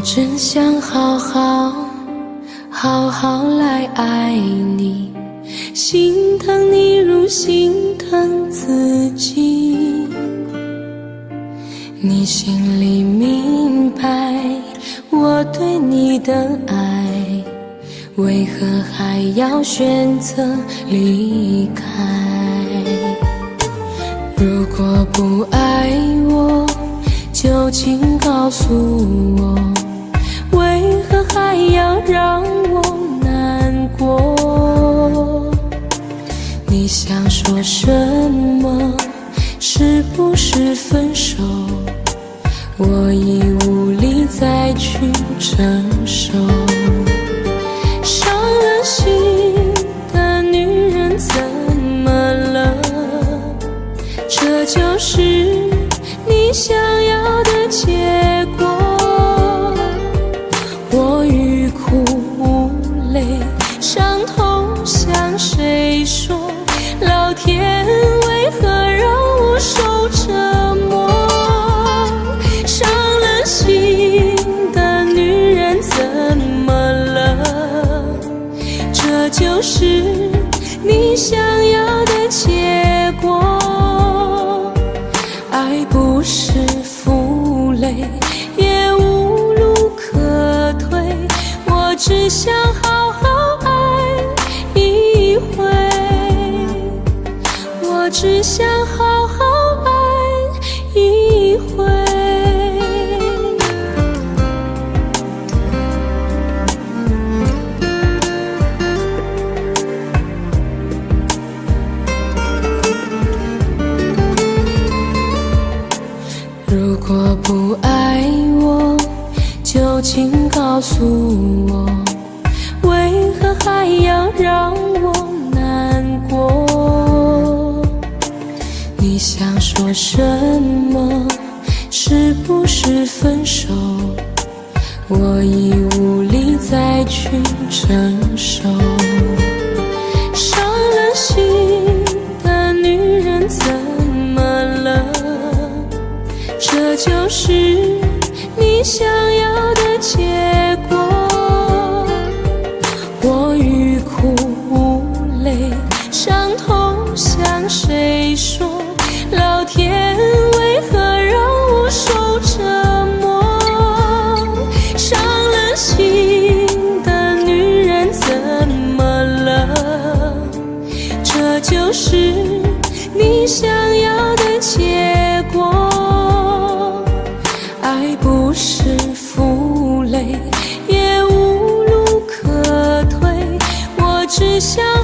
我真想好好好好来爱你，心疼你如心疼自己。你心里明白我对你的爱，为何还要选择离开？如果不爱我，就请告诉我，还要让我难过？你想说什么？是不是分手？我已无力再去承受。谁说？老天为何让我受折磨？伤了心的女人怎么了？这就是你想要的结果。爱不是负累，也无路可退。我只想好回，我只想好好爱一回。如果不爱我，就请告诉我，还要让我难过？你想说什么？是不是分手？我已无力再去承受。伤了心的女人怎么了？这就是你想要的结果。想